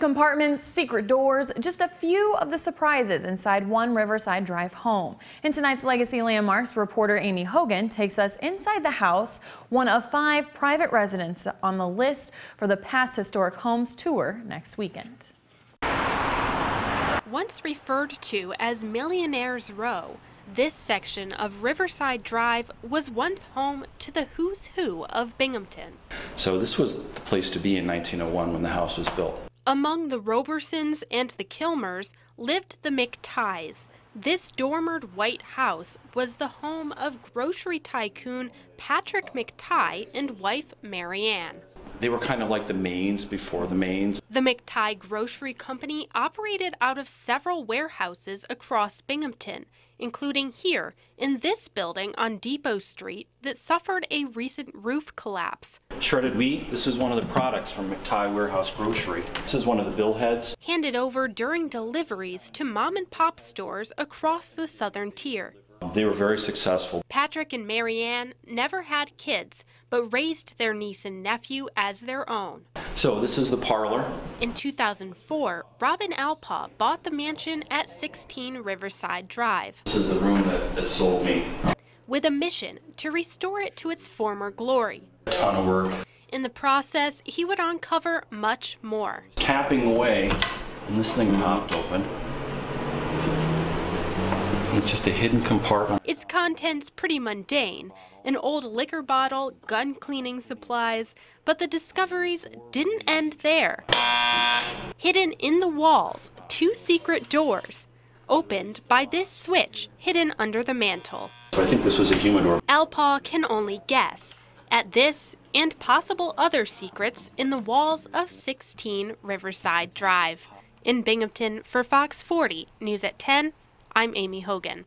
And compartments, secret doors, just a few of the surprises inside one Riverside Drive home. In tonight's Legacy Landmarks, reporter Amy Hogan takes us inside the house, one of five private residences on the list for the Past Historic Homes tour next weekend. Once referred to as Millionaires Row, this section of Riverside Drive was once home to the who's who of Binghamton. So this was the place to be in 1901 when the house was built. Among the Robersons and the Kilmers lived the McTighes. This dormered white house was the home of grocery tycoon Patrick McTighe and wife Marianne. They were kind of like the Maines before the Maines. The McTighe Grocery Company operated out of several warehouses across Binghamton, including here in this building on Depot Street that suffered a recent roof collapse. Shredded wheat, this is one of the products from McTighe Warehouse Grocery. This is one of the bill heads. Handed over during deliveries to mom and pop stores across the southern tier. They were very successful. Patrick and Marianne never had kids, but raised their niece and nephew as their own. So this is the parlor. In 2004, Robin Alpaugh bought the mansion at 16 Riverside Drive. This is the room that, that sold me. With a mission to restore it to its former glory. A ton of work. In the process, he would uncover much more. Tapping away, and this thing popped open. It's just a hidden compartment. Its contents pretty mundane an old liquor bottle, gun cleaning supplies, but the discoveries didn't end there. Hidden in the walls, two secret doors, opened by this switch hidden under the mantle. So I think this was a humidor. Alpaugh can only guess at this and possible other secrets in the walls of 16 Riverside Drive. In Binghamton for Fox 40, News at 10, I'm Amy Hogan.